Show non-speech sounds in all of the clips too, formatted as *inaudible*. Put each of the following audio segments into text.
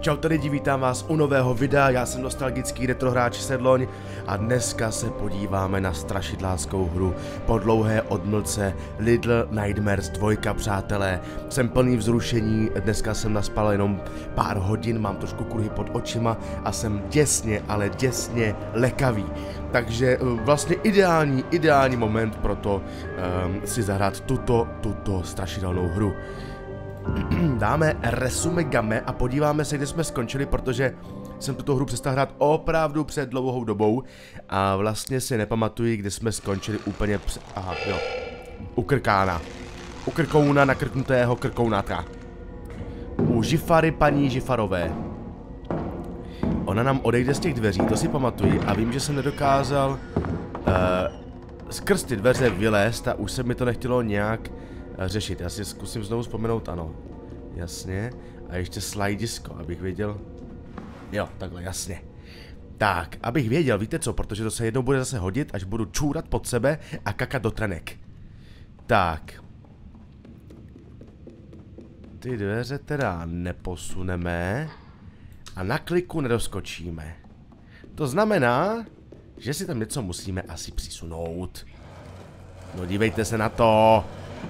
Čau tady, vítám vás u nového videa, já jsem nostalgický retrohráč Sedloň a dneska se podíváme na strašidláckou hru po dlouhé odmlce Little Nightmares 2, přátelé. Jsem plný vzrušení, dneska jsem naspal jenom pár hodin, mám trošku kruhy pod očima a jsem děsně, ale děsně lekavý. Takže eh, vlastně ideální, ideální moment pro to um, si zahrát tuto, tuto strašidelnou hru. *clears throat* dáme resume game a podíváme se, kde jsme skončili, protože jsem tuto hru přestal hrát opravdu před dlouhou dobou a vlastně si nepamatuji, kde jsme skončili úplně před... Aha, jo. U Krkána. U Krkouna nakrknutého Krkounata. U Žifary paní Žifarové. Ona nám odejde z těch dveří, to si pamatuji a vím, že jsem nedokázal uh, skrz ty dveře vylézt a už se mi to nechtělo nějak řešit. Já si zkusím znovu vzpomenout, ano. Jasně. A ještě slidisko, abych věděl. Jo, takhle, jasně. Tak, abych věděl, víte co, protože to se jednou bude zase hodit, až budu čůrat pod sebe a kakat do trenek. Tak. Ty dveře teda neposuneme a na kliku nedoskočíme. To znamená, že si tam něco musíme asi přisunout. No dívejte se na to.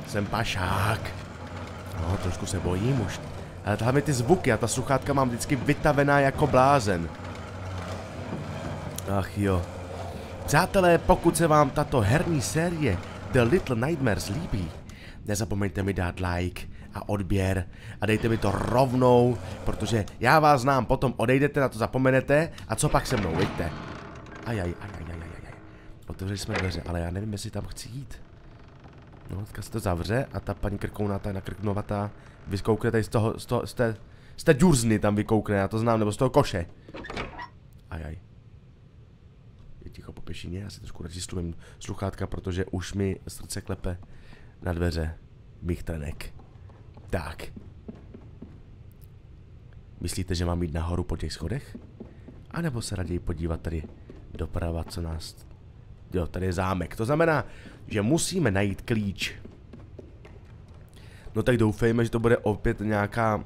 Jsem pašák. No, trošku se bojím už. Ale hlavně ty zvuky a ta sluchátka mám vždycky vytavená jako blázen. Ach jo. Přátelé, pokud se vám tato herní série The Little Nightmares líbí, nezapomeňte mi dát like a odběr a dejte mi to rovnou, protože já vás znám, potom odejdete, na to zapomenete a co pak se mnou, veďte. Ajaj, ajaj, ajaj, ajaj. Otevřeli jsme dveře, ale já nevím, jestli tam chci jít. No, teďka se to zavře a ta paní krkounatá, nakrknovatá vyskoukne tady z toho, z, toho, z, té, z té džurzny tam vykoukne, já to znám, nebo z toho koše. Ajaj. Je ticho po pěšině, já si trošku radši slumím sluchátka, protože už mi srdce klepe na dveře mých trenek. Tak. Myslíte, že mám jít nahoru po těch schodech? A nebo se raději podívat tady doprava, co nás... Jo, tady je zámek. To znamená, že musíme najít klíč. No tak doufejme, že to bude opět nějaká uh,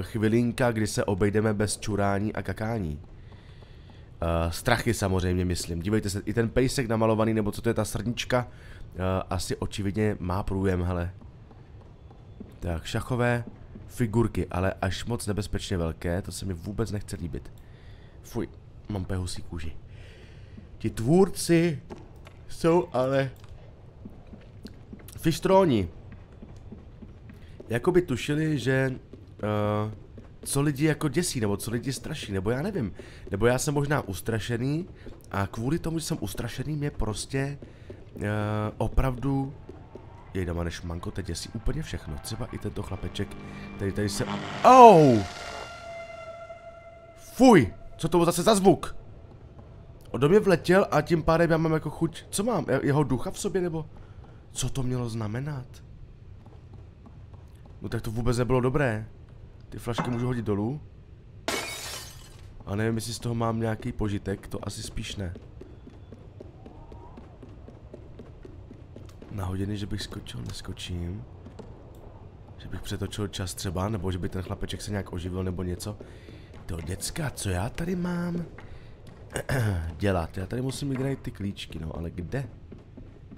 chvilinka, kdy se obejdeme bez čurání a kakání. Uh, strachy samozřejmě myslím. Dívejte se, i ten pejsek namalovaný, nebo co to je ta srdnička, uh, asi očividně má průjem, hele. Tak, šachové figurky, ale až moc nebezpečně velké, to se mi vůbec nechce líbit. Fuj, mám pehusí kůži. Ti tvůrci jsou ale Fistróni. Jakoby tušili, že uh, co lidi jako děsí, nebo co lidi straší, nebo já nevím. Nebo já jsem možná ustrašený a kvůli tomu, že jsem ustrašený, mě prostě uh, opravdu jej doma než manko, teď děsí úplně všechno. Třeba i tento chlapeček, který tady se... Oh! Fuj! Co to bylo zase za zvuk? On do mě vletěl a tím pádem já mám jako chuť... Co mám? Jeho ducha v sobě nebo... Co to mělo znamenat? No tak to vůbec nebylo dobré. Ty flašky můžu hodit dolů. A nevím, jestli z toho mám nějaký požitek, to asi spíš ne. Na hodiny, že bych skočil, neskočím. Že bych přetočil čas třeba, nebo že by ten chlapeček se nějak oživil nebo něco. To děcka, co já tady mám? *clears throat* Dělat, já tady musím mít ty klíčky, no, ale kde?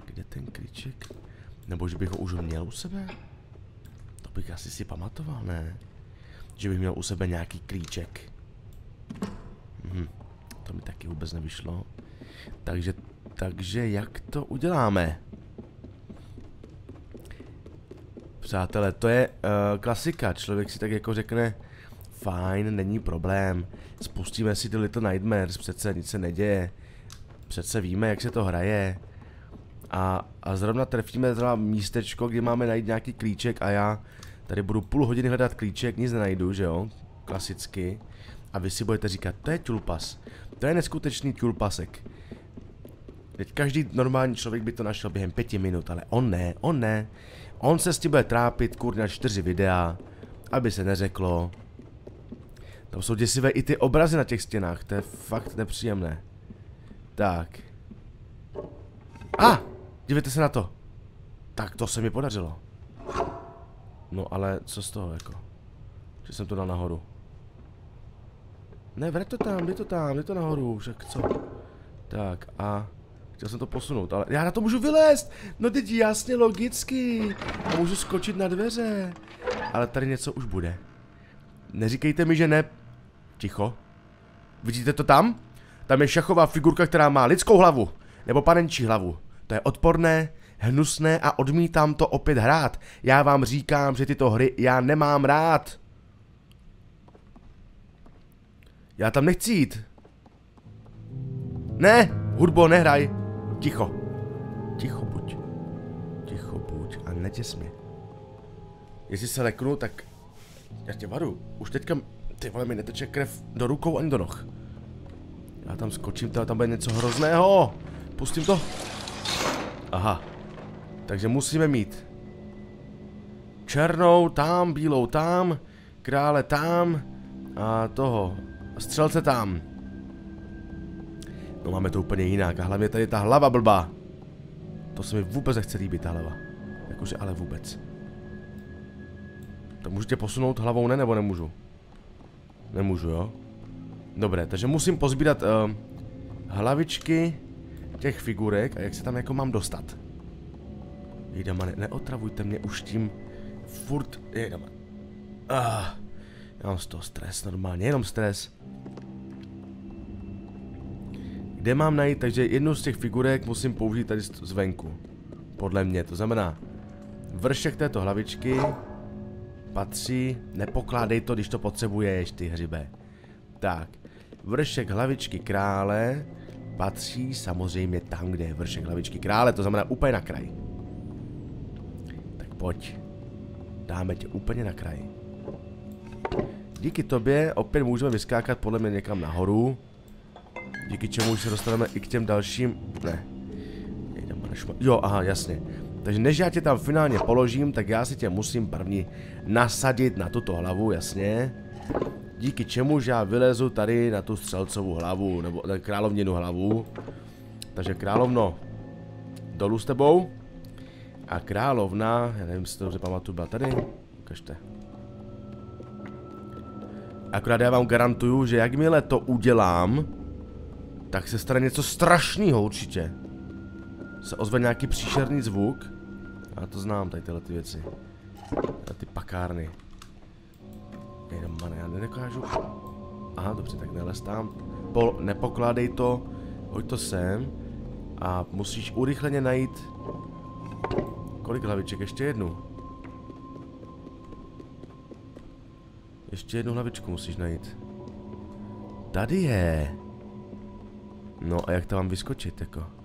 Kde ten klíček? Nebo že bych ho už měl u sebe? To bych asi si pamatoval, ne? Že bych měl u sebe nějaký klíček. Hm, to mi taky vůbec nevyšlo. Takže, takže jak to uděláme? Přátelé, to je uh, klasika. Člověk si tak jako řekne, fajn, není problém. Spustíme si ty Little Nightmares, přece nic se neděje. Přece víme, jak se to hraje. A, a zrovna trefíme teda místečko, kde máme najít nějaký klíček a já tady budu půl hodiny hledat klíček, nic nenajdu, že jo? Klasicky. A vy si budete říkat, to je tulpas. To je neskutečný tulpasek. Teď každý normální člověk by to našel během pěti minut, ale on ne, on ne. On se s tím bude trápit kurňa čtyři videa, aby se neřeklo. Tam jsou děsivé i ty obrazy na těch stěnách, to je fakt nepříjemné. Tak. A! Ah! Dívejte se na to. Tak to se mi podařilo. No ale co z toho jako? Že jsem to dal nahoru. Ne, vrať to tam, jde to tam, jde to nahoru, však co? Tak a... Chtěl jsem to posunout, ale já na to můžu vylézt! No teď jasně, logicky. A můžu skočit na dveře. Ale tady něco už bude. Neříkejte mi, že ne... Ticho. Vidíte to tam? Tam je šachová figurka, která má lidskou hlavu. Nebo panenčí hlavu. To je odporné, hnusné a odmítám to opět hrát. Já vám říkám, že tyto hry já nemám rád. Já tam nechci jít. Ne, hudbo, nehraj. Ticho. Ticho buď. Ticho buď a netěs mě. Jestli se leknu, tak já tě varu. Už teďka, ty vole, mi neteče krev do rukou ani do noh. Já tam skočím, tam bude něco hrozného. Pustím to. Aha. Takže musíme mít černou tam, bílou tam, krále tam a toho, střelce tam. No máme to úplně jinak a hlavně tady ta hlava blbá. To se mi vůbec nechce líbit, ta hlava. Jakože ale vůbec. Tak můžu tě posunout hlavou, ne, nebo nemůžu? Nemůžu, jo? Dobré, takže musím pozbírat uh, hlavičky těch figurek a jak se tam jako mám dostat. Jdeme, ne, neotravujte mě už tím furt, jdeme. Ah, já mám z toho stres, normálně, jenom stres. Kde mám najít, takže jednu z těch figurek musím použít tady zvenku. Podle mě, to znamená, vršek této hlavičky patří, nepokládej to, když to potřebuješ, ty hřibe. Tak, vršek hlavičky krále patří samozřejmě tam, kde je vršek hlavičky krále, to znamená úplně na kraj. Tak pojď, dáme tě úplně na kraj. Díky tobě opět můžeme vyskákat podle mě někam nahoru. Díky čemu už se dostaneme i k těm dalším... Ne. Jo, aha, jasně. Takže než já tě tam finálně položím, tak já si tě musím první nasadit na tuto hlavu, jasně. Díky čemuž já vylezu tady na tu střelcovou hlavu, nebo na královněnu hlavu. Takže královno, dolů s tebou. A královna, já nevím, jestli to dobře pamatuju, byla tady. Ukažte. Akorát já vám garantuju, že jakmile to udělám, tak se stane něco strašného určitě. Se ozve nějaký příšerný zvuk. Já to znám, tady tyhle ty věci. Tady ty pakárny. Jenom mane, já nedokážu. Aha, dobře, tak nelez tam. Pol, nepokládej to, hoď to sem. A musíš urychleně najít... Kolik hlaviček? Ještě jednu. Ještě jednu hlavičku musíš najít. Tady je. No a jak to mám vyskočit, jako?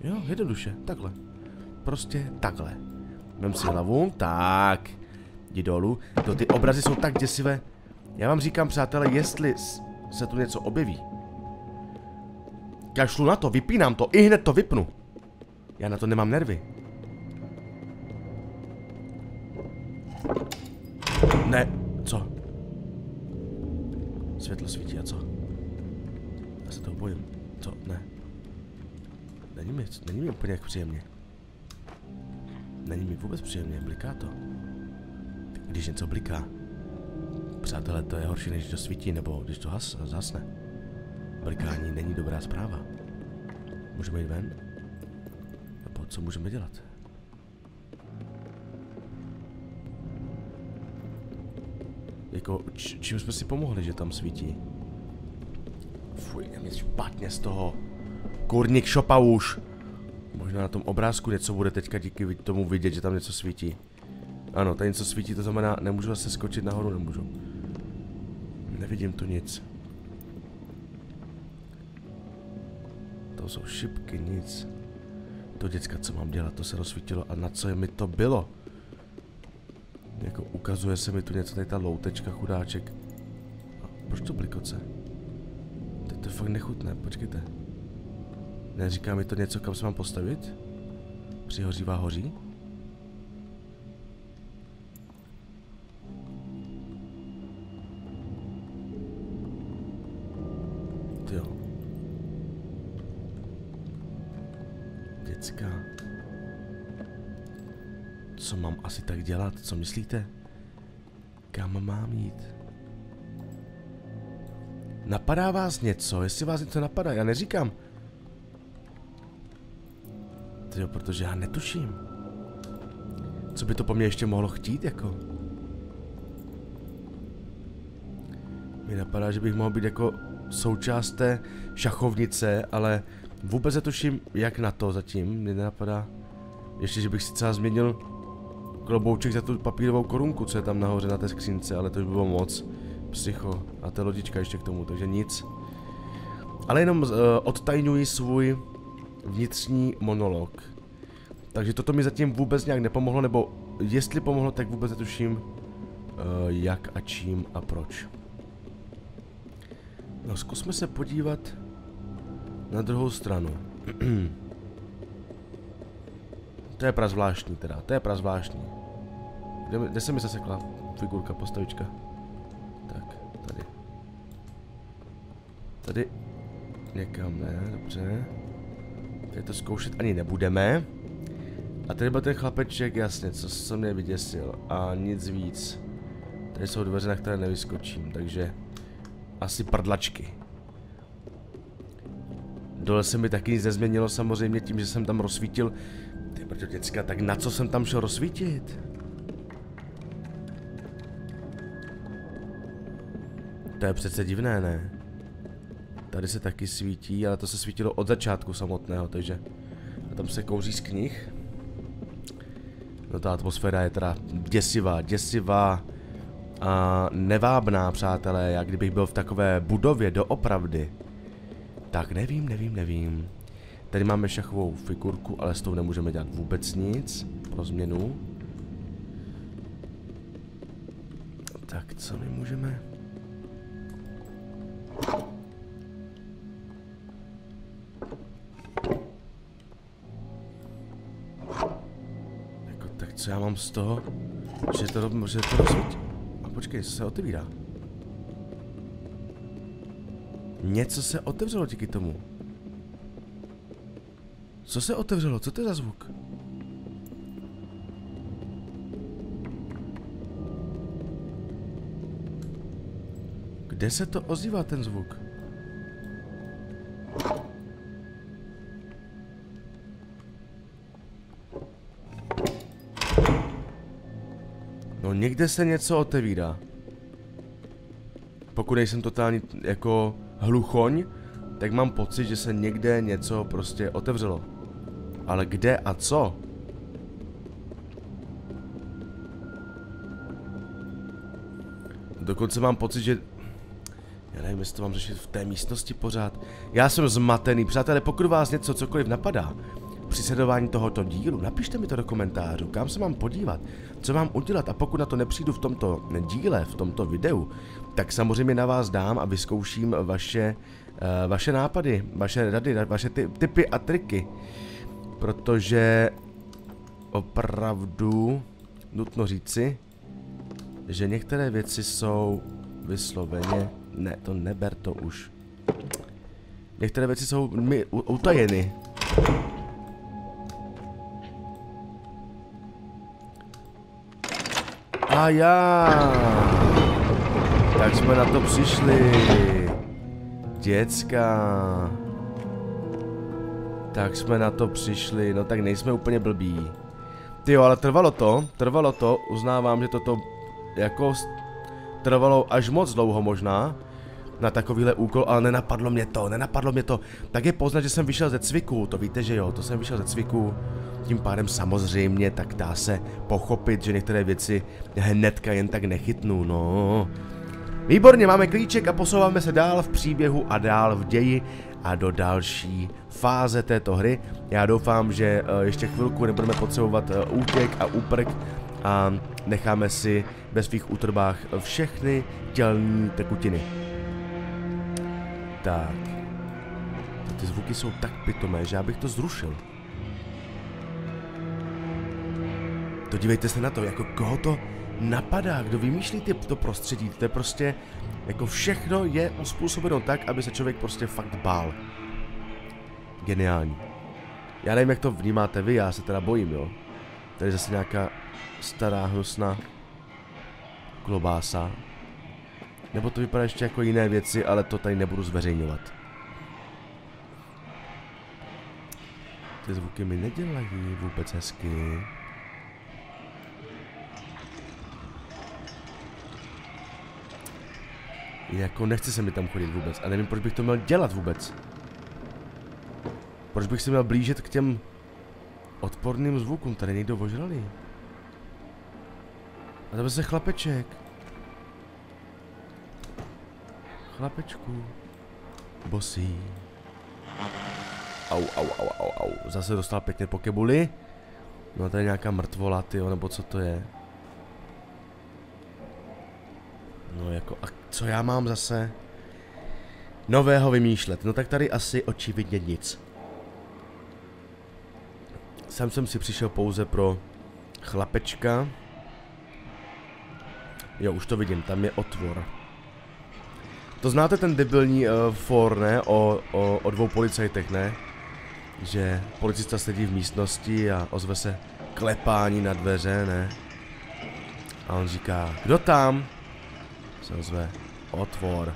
Jo, jednoduše, takhle. Prostě takhle. Vem si hlavu, tak. Jdi dolů. To ty obrazy jsou tak děsivé. Já vám říkám, přátelé, jestli se tu něco objeví. Kašlu na to, vypínám to, i hned to vypnu. Já na to nemám nervy. Ne, co? Světlo svítí a co? Já se toho bojím. Co? Ne. Není mi, není mi úplně jak příjemně. Není mi vůbec příjemně, bliká to. Když něco bliká. Přátelé, to je horší, než to svítí, nebo když to has, zasne. Blikání není dobrá zpráva. Můžeme jít ven? Nebo co můžeme dělat? Jako, čím jsme si pomohli, že tam svítí? Fuj, je mi špatně z toho. Kurník šopa už. Možná na tom obrázku něco bude teďka díky tomu vidět, že tam něco svítí. Ano, tady něco svítí, to znamená, nemůžu zase skočit nahoru, nemůžu. Nevidím tu nic. To jsou šipky, nic. To děcka, co mám dělat, to se rozsvítilo. A na co je mi to bylo? Jako ukazuje se mi tu něco, tady ta loutečka, chudáček. A proč to blikoce? To, to fakt nechutné, počkejte. Neříká mi to něco, kam se mám postavit? Přihořívá hoří? Jo. Děcka. Co mám asi tak dělat? Co myslíte? Kam mám jít? Napadá vás něco? Jestli vás něco napadá, já neříkám. Tyjo, protože já netuším. Co by to po mně ještě mohlo chtít, jako? Mi napadá, že bych mohl být jako součást té šachovnice, ale vůbec netuším, jak na to zatím. Mě nenapadá. Ještě, že bych si třeba změnil klobouček za tu papírovou korunku, co je tam nahoře na té skřínce, ale to by bylo moc. Psycho. A ta lodička ještě k tomu, takže nic. Ale jenom uh, odtajňuji svůj vnitřní monolog. Takže toto mi zatím vůbec nějak nepomohlo, nebo jestli pomohlo, tak vůbec netuším, uh, jak a čím a proč. No, zkusme se podívat na druhou stranu. *clears throat* to je prazvláštní teda, to je prazvláštní. Kde, kde se mi zasekla figurka, postavička? Tak, tady. Tady někam ne, dobře. Tady to zkoušet ani nebudeme. A tady byl ten chlapeček, jasně, co se mě vyděsil. A nic víc. Tady jsou dveře, na které nevyskočím, takže asi prdlačky. Dole se mi taky nic nezměnilo samozřejmě tím, že jsem tam rozsvítil. Ty brďo děcka, tak na co jsem tam šel rozsvítit? To je přece divné, ne? Tady se taky svítí, ale to se svítilo od začátku samotného, takže... A tam se kouří z knih. No ta atmosféra je teda děsivá, děsivá a nevábná, přátelé, jak kdybych byl v takové budově doopravdy. Tak nevím, nevím, nevím. Tady máme šachovou figurku, ale s tou nemůžeme dělat vůbec nic. Pro změnu. Tak co my můžeme? Já mám z toho? Že to, že to rozsvítí. A počkej, co se otevírá? Něco se otevřelo díky tomu. Co se otevřelo? Co to je za zvuk? Kde se to ozývá ten zvuk? Někde se něco otevírá. Pokud nejsem totální jako hluchoň, tak mám pocit, že se někde něco prostě otevřelo. Ale kde a co? Dokonce mám pocit, že... Já nevím, jestli to mám řešit v té místnosti pořád. Já jsem zmatený. Přátelé, pokud vás něco cokoliv napadá, při sledování tohoto dílu, napište mi to do komentářů, kam se mám podívat, co mám udělat a pokud na to nepřijdu v tomto díle, v tomto videu, tak samozřejmě na vás dám a vyzkouším vaše, uh, vaše nápady, vaše rady, vaše ty, typy a triky. Protože opravdu nutno říci, že některé věci jsou vysloveně, ne, to neber to už. Některé věci jsou mi utajeny. A já. Tak jsme na to přišli. Děcka. Tak jsme na to přišli, no tak nejsme úplně blbí. Ty jo, ale trvalo to, trvalo to, uznávám, že toto jako trvalo až moc dlouho možná na takovýhle úkol, ale nenapadlo mě to, nenapadlo mě to. Tak je poznat, že jsem vyšel ze cviku, to víte, že jo, to jsem vyšel ze cviku. Tím pádem samozřejmě tak dá se pochopit, že některé věci hnedka jen tak nechytnu, no. Výborně, máme klíček a posouváme se dál v příběhu a dál v ději a do další fáze této hry. Já doufám, že eh, ještě chvilku nebudeme potřebovat eh, útěk a úprk a necháme si ve svých útrbách všechny tělní tekutiny. Tak. Ty zvuky jsou tak pitomé, že já bych to zrušil. To dívejte se na to, jako koho to napadá, kdo vymýšlí ty, to prostředí, to je prostě, jako všechno je uspůsobeno tak, aby se člověk prostě fakt bál. Geniální. Já nevím, jak to vnímáte vy, já se teda bojím, jo. Tady zase nějaká stará hnusná klobása. Nebo to vypadá ještě jako jiné věci, ale to tady nebudu zveřejňovat. Ty zvuky mi nedělají vůbec hezky. Jako nechce se mi tam chodit vůbec a nevím, proč bych to měl dělat vůbec. Proč bych se měl blížit k těm odporným zvukům, tady někdo ožralý. A to se chlapeček. Chlapečku. Bosí. Au, au, au, au, au. Zase dostal pěkně pokebuli. No to je nějaká mrtvola, tyjo, nebo co to je? No jako, a co já mám zase? Nového vymýšlet. No tak tady asi očividně nic. Sam jsem si přišel pouze pro chlapečka. Jo, už to vidím, tam je otvor. To znáte ten debilní uh, for, ne? O, o, o dvou policajtech, ne? Že policista sedí v místnosti a ozve se klepání na dveře, ne? A on říká, kdo tam? Se ozve, otvor.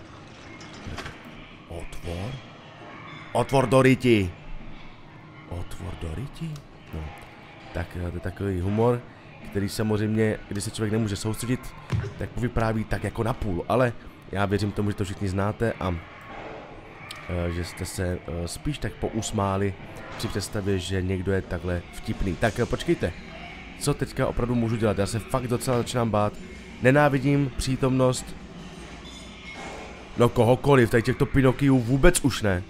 Otvor? Otvor do ryti. Otvor do ryti? No. Tak eh, to je takový humor, který samozřejmě, když se člověk nemůže soustředit, tak vypráví tak jako na půl, ale já věřím tomu, že to všichni znáte a eh, že jste se eh, spíš tak pousmáli při představě, že někdo je takhle vtipný. Tak počkejte, co teďka opravdu můžu dělat? Já se fakt docela začínám bát. Nenávidím přítomnost No kohokoliv, tady těchto Pinokiů vůbec už ne.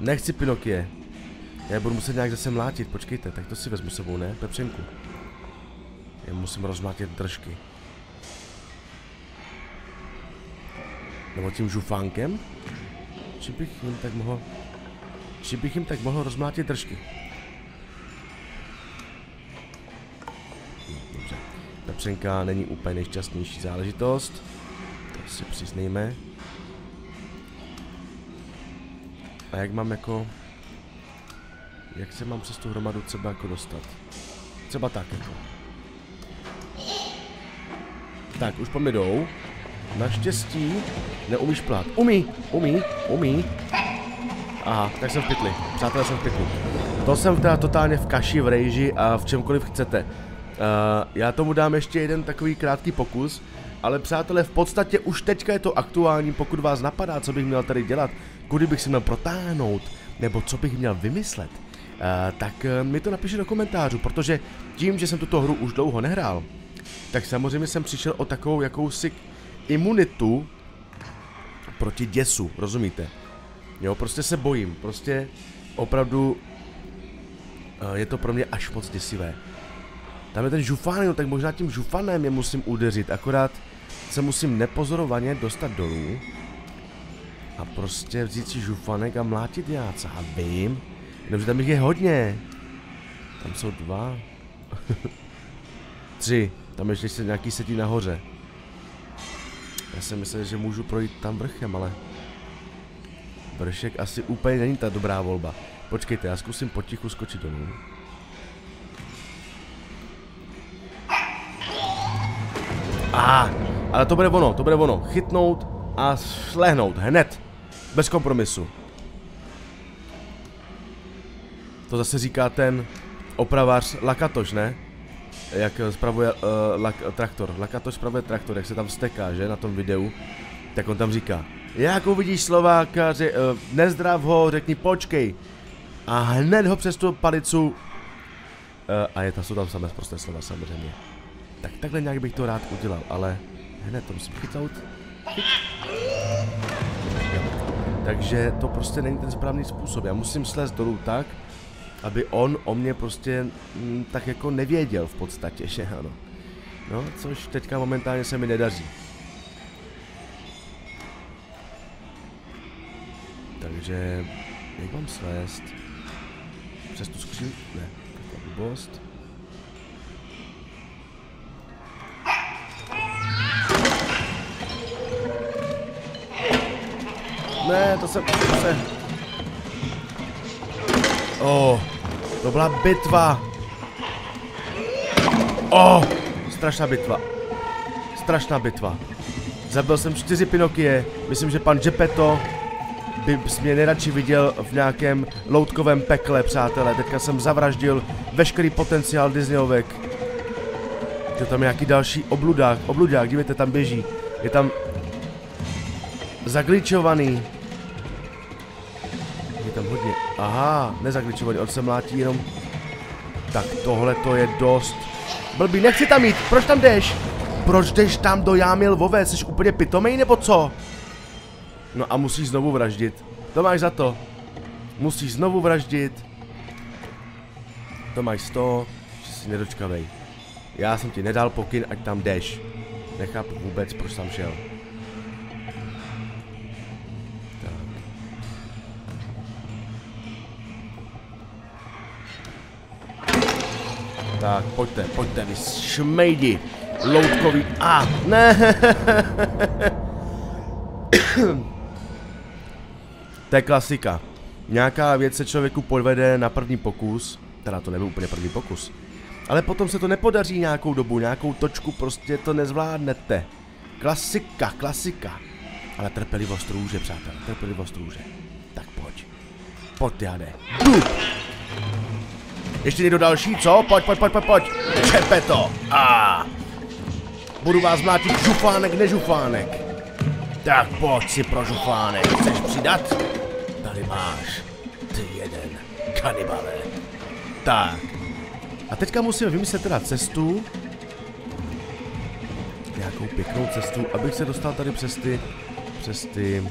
Nechci Pinokie. Já budu muset nějak zase mlátit, počkejte, tak to si vezmu sebou, ne? Pepřenku. Já musím rozmlátit držky. Nebo tím žufánkem? Či bych jim tak mohl... Či bych jim tak mohl rozmlátit držky? Dobře. Pepřenka není úplně nejšťastnější záležitost. Si přiznejme. A jak mám jako... Jak se mám přes tu hromadu třeba jako dostat? Třeba tak jako. Tak, už po mě jdou. Naštěstí neumíš plát. Umí, umí, umí. Aha, tak jsem v pytli. Přátelé, jsem v pytli. To jsem teda totálně v kaši, v rejži a v čemkoliv chcete. Uh, já tomu dám ještě jeden takový krátký pokus. Ale přátelé, v podstatě už teďka je to aktuální, pokud vás napadá, co bych měl tady dělat, kudy bych si měl protáhnout, nebo co bych měl vymyslet, uh, tak uh, mi to napište do komentářů, protože tím, že jsem tuto hru už dlouho nehrál, tak samozřejmě jsem přišel o takovou jakousi imunitu proti děsu, rozumíte? Jo, prostě se bojím, prostě opravdu uh, je to pro mě až moc děsivé. Tam je ten žufán, no tak možná tím žufanem je musím udeřit, akorát se musím nepozorovaně dostat dolů a prostě vzít si žufanek a mlátit jáca. A vím, jenomže tam jich je hodně. Tam jsou dva. *laughs* Tři. Tam ještě se nějaký sedí nahoře. Já jsem myslel, že můžu projít tam vrchem, ale... Vršek asi úplně není ta dobrá volba. Počkejte, já zkusím potichu skočit dolů. Ah, ale to bude ono, to bude ono. Chytnout a šlehnout hned. Bez kompromisu. To zase říká ten opravář Lakatoš, ne? Jak spravuje uh, lak, traktor. Lakatoš spravuje traktor, jak se tam steká, že? Na tom videu. Tak on tam říká. Jak uvidíš Slováka, že, uh, nezdrav ho, řekni počkej. A hned ho přes tu palicu. Uh, a je to, jsou tam samé prosté slova samozřejmě. Tak takhle nějak bych to rád udělal, ale hned to musím chytnout. Takže to prostě není ten správný způsob. Já musím slést dolů tak, aby on o mě prostě m, mm, tak jako nevěděl v podstatě, že ano. No, což teďka momentálně se mi nedaří. Takže, jak mám svést? Přes tu skříň? Ne, je blbost. Ne, to se... To se... Oh, to byla bitva. Oh, strašná bitva. Strašná bitva. Zabil jsem čtyři Pinokie. Myslím, že pan Gepetto by mě nejradši viděl v nějakém loutkovém pekle, přátelé. Teďka jsem zavraždil veškerý potenciál Disneyovek. Je tam nějaký další obludák, obludák, dívejte, tam běží. Je tam zagličovaný. Aha, nezagličovaný, on se mlátí jenom. Tak tohle to je dost. Blbý, nechci tam jít, proč tam jdeš? Proč jdeš tam do jámy lvové, jsi úplně pitomej nebo co? No a musíš znovu vraždit. To máš za to. Musíš znovu vraždit. To máš 100, že jsi nedočkavej. Já jsem ti nedal pokyn, ať tam jdeš. Nechápu vůbec, proč tam šel. Tak, pojďte, pojďte, vy šmejdi. Loutkový. A, ah, ne. To je klasika. Nějaká věc se člověku podvede na první pokus, teda to nebyl úplně první pokus, ale potom se to nepodaří nějakou dobu, nějakou točku, prostě to nezvládnete. Klasika, klasika. Ale trpělivost růže, přátelé, trpělivost růže. Tak pojď. Pojď, Jade. Dup! Ještě někdo další, co? Pojď, pojď, pojď, pojď, pojď. Čepe to. A. Budu vás mlátit žufánek, nežufánek. Tak pojď si pro žufánek. Chceš přidat? Tady máš. Ty jeden. Kanibale. Tak. A teďka musím vymyslet teda cestu. Nějakou pěknou cestu, abych se dostal tady přes ty... Přes ty...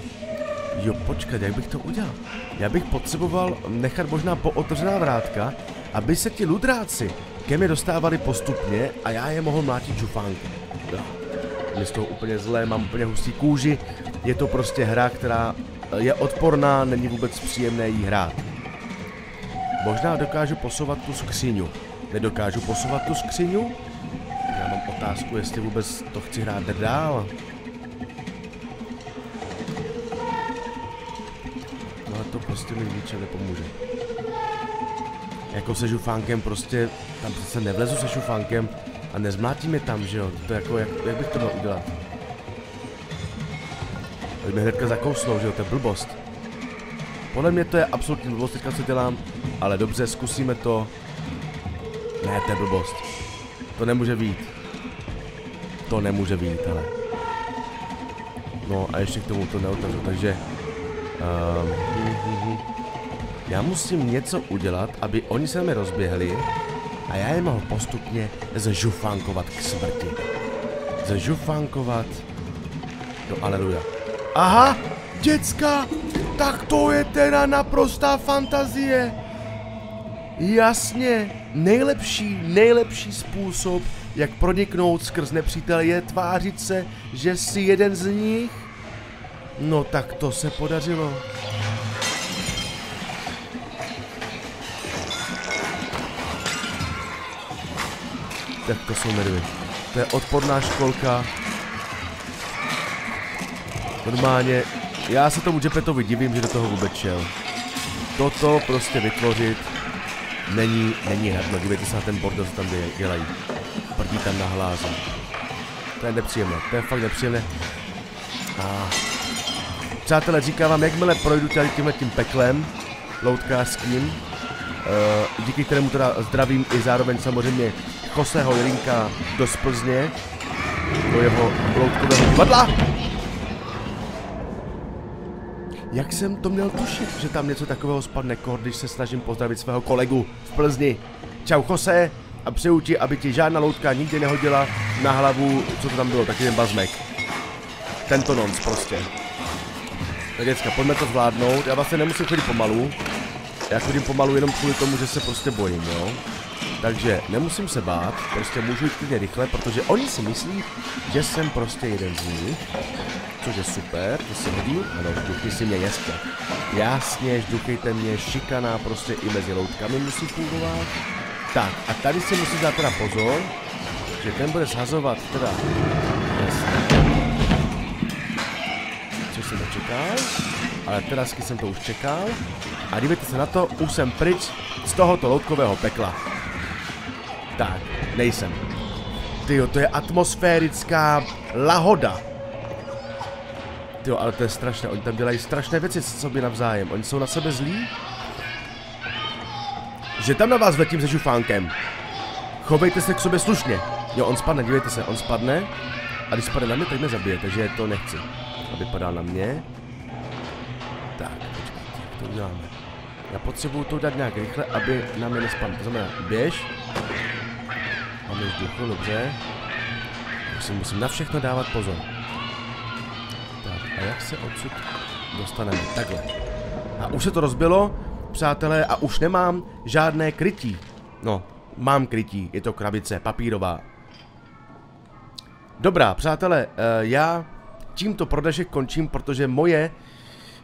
Jo, počkat, jak bych to udělal? Já bych potřeboval nechat možná pootevřená vrátka, aby se ti ludráci ke mě dostávali postupně a já je mohl mlátit žufánky. Jo. Mě z toho úplně zlé, mám úplně hustý kůži. Je to prostě hra, která je odporná, není vůbec příjemné jí hrát. Možná dokážu posouvat tu skříňu. Nedokážu posouvat tu skříňu? Já mám otázku, jestli vůbec to chci hrát dál. No ale to prostě mi ničem nepomůže. Jako se žufánkem prostě, tam přece nevlezu se žufánkem a nezmlátí mě tam, že jo? To jako, jak, jak bych to měl udělat? Teď mě hnedka zakousnou, že jo, to je blbost. Podle mě to je absolutní blbost, teďka co dělám, ale dobře, zkusíme to. Ne, to je blbost. To nemůže být. To nemůže být, ale. No a ještě k tomu to neotevřu, takže... Um, hm, hm, já musím něco udělat, aby oni se mi rozběhli a já je mohl postupně zežufánkovat k smrti. Zežufánkovat do aleluja. Aha, děcka, tak to je teda naprostá fantazie. Jasně, nejlepší, nejlepší způsob, jak proniknout skrz nepřítel je tvářit se, že jsi jeden z nich. No tak to se podařilo. Tak to jsou medvědi. To je odporná školka, Normálně, já se tomu Jepetovi divím, že do toho vůbec šel. Toto prostě vytvořit není, není hrdno. Dívejte se na ten bordel, co tam dělají. Prdí tam na hlázu. To je nepříjemné, to je fakt nepříjemné. A... Přátelé, říkám vám, jakmile projdu tady tímhle tím peklem, loutkářským, uh, díky kterému teda zdravím i zároveň samozřejmě Koseho Jelinka do Splzně, do jeho loutkového divadla. Jak jsem to měl tušit, že tam něco takového spadne, když se snažím pozdravit svého kolegu v Plzni. Čau Jose a přeju ti, aby ti žádná loutka nikdy nehodila na hlavu, co to tam bylo, taky ten bazmek. Tento nonc prostě. Tak děcka, pojďme to zvládnout, já vlastně nemusím chodit pomalu. Já chodím pomalu jenom kvůli tomu, že se prostě bojím, jo. Takže nemusím se bát, prostě můžu jít klidně rychle, protože oni si myslí, že jsem prostě jeden z nich což je super, to se hodí. Ano, žduchy si mě jeste. Jasně, žduchejte mě, šikaná prostě i mezi loutkami musí fungovat. Tak, a tady si musí dát teda pozor, že ten bude shazovat teda jasně. Což jsem nečekal, ale teda jsem to už čekal. A dívejte se na to, už jsem pryč z tohoto loutkového pekla. Tak, nejsem. Tyjo, to je atmosférická lahoda. Jo, ale to je strašné, oni tam dělají strašné věci s sobě navzájem, oni jsou na sebe zlí. Že tam na vás letím se žufánkem. Chovejte se k sobě slušně. Jo, on spadne, dívejte se, on spadne. A když spadne na mě, tak mě zabije, takže to nechci. Aby padal na mě. Tak, počkejte, jak to uděláme. Já potřebuju to dát nějak rychle, aby na mě nespadl. To znamená, běž. Máme vzduchu, dobře. Musím, musím na všechno dávat pozor. Tak, a jak se odsud dostaneme? Takhle. A už se to rozbilo, přátelé, a už nemám žádné krytí. No, mám krytí, je to krabice papírová. Dobrá, přátelé, eh, já tímto pro dnešek končím, protože moje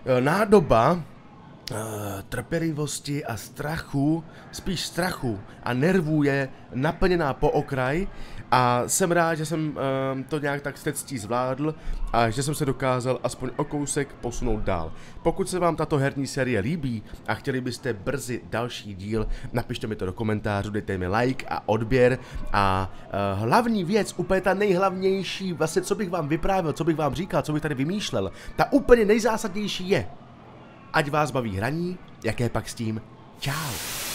eh, nádoba trpělivosti a strachu, spíš strachu a nervů je naplněná po okraj a jsem rád, že jsem um, to nějak tak s zvládl a že jsem se dokázal aspoň o kousek posunout dál. Pokud se vám tato herní série líbí a chtěli byste brzy další díl, napište mi to do komentářů, dejte mi like a odběr a uh, hlavní věc, úplně ta nejhlavnější, vlastně co bych vám vyprávěl, co bych vám říkal, co bych tady vymýšlel, ta úplně nejzásadnější je, ať vás baví hraní, jaké pak s tím. Čau.